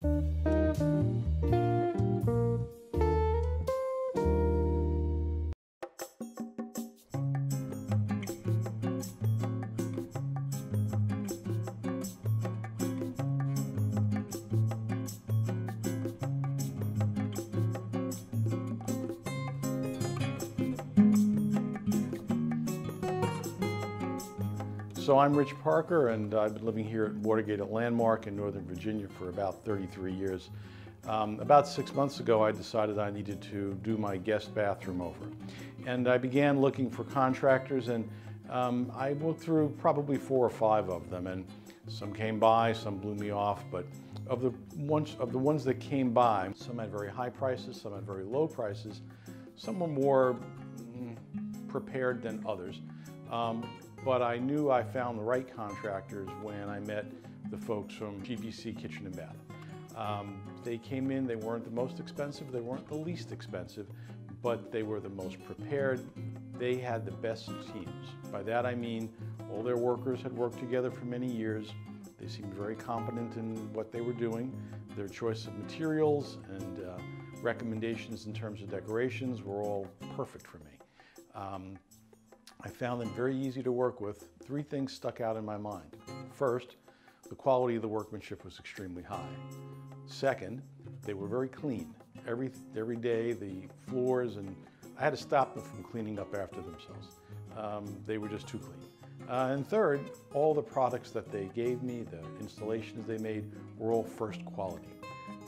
Música So I'm Rich Parker and I've been living here at Watergate at Landmark in Northern Virginia for about 33 years. Um, about six months ago I decided I needed to do my guest bathroom over. And I began looking for contractors and um, I looked through probably four or five of them and some came by, some blew me off, but of the ones, of the ones that came by, some had very high prices, some had very low prices, some were more mm, prepared than others. Um, but I knew I found the right contractors when I met the folks from GBC Kitchen and Bath. Um, they came in, they weren't the most expensive, they weren't the least expensive, but they were the most prepared. They had the best teams. By that I mean all their workers had worked together for many years. They seemed very competent in what they were doing. Their choice of materials and uh, recommendations in terms of decorations were all perfect for me. Um, I found them very easy to work with. Three things stuck out in my mind. First, the quality of the workmanship was extremely high. Second, they were very clean. Every, every day, the floors, and I had to stop them from cleaning up after themselves. Um, they were just too clean. Uh, and third, all the products that they gave me, the installations they made, were all first quality.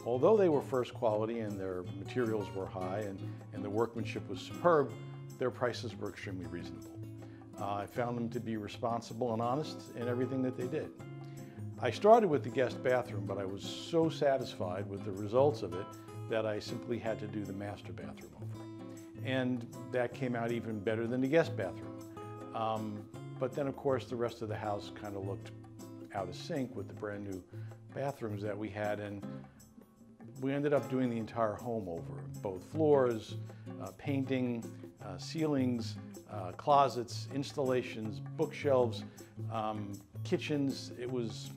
Although they were first quality and their materials were high and, and the workmanship was superb, their prices were extremely reasonable. I found them to be responsible and honest in everything that they did. I started with the guest bathroom, but I was so satisfied with the results of it that I simply had to do the master bathroom over. And that came out even better than the guest bathroom. Um, but then, of course, the rest of the house kind of looked out of sync with the brand new bathrooms that we had. And we ended up doing the entire home over, both floors, uh, painting, uh, ceilings, uh, closets, installations, bookshelves, um, kitchens. It was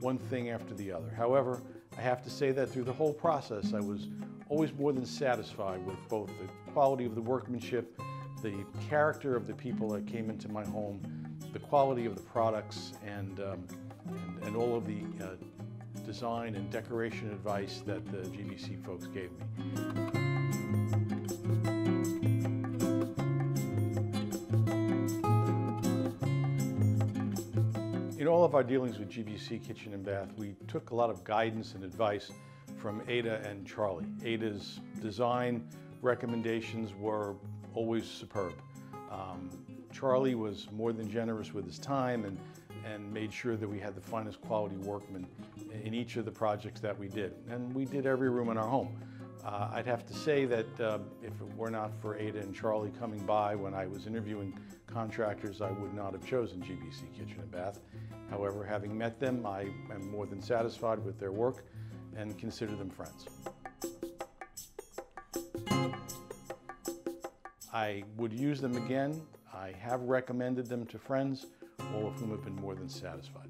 one thing after the other. However, I have to say that through the whole process, I was always more than satisfied with both the quality of the workmanship, the character of the people that came into my home, the quality of the products, and, um, and, and, all of the uh, design and decoration advice that the GBC folks gave me. In all of our dealings with GBC Kitchen and Bath, we took a lot of guidance and advice from Ada and Charlie. Ada's design recommendations were always superb. Um, Charlie was more than generous with his time and, and made sure that we had the finest quality workmen in each of the projects that we did. And we did every room in our home. Uh, I'd have to say that uh, if it were not for Ada and Charlie coming by when I was interviewing contractors, I would not have chosen GBC Kitchen and Bath. However, having met them, I am more than satisfied with their work and consider them friends. I would use them again. I have recommended them to friends, all of whom have been more than satisfied.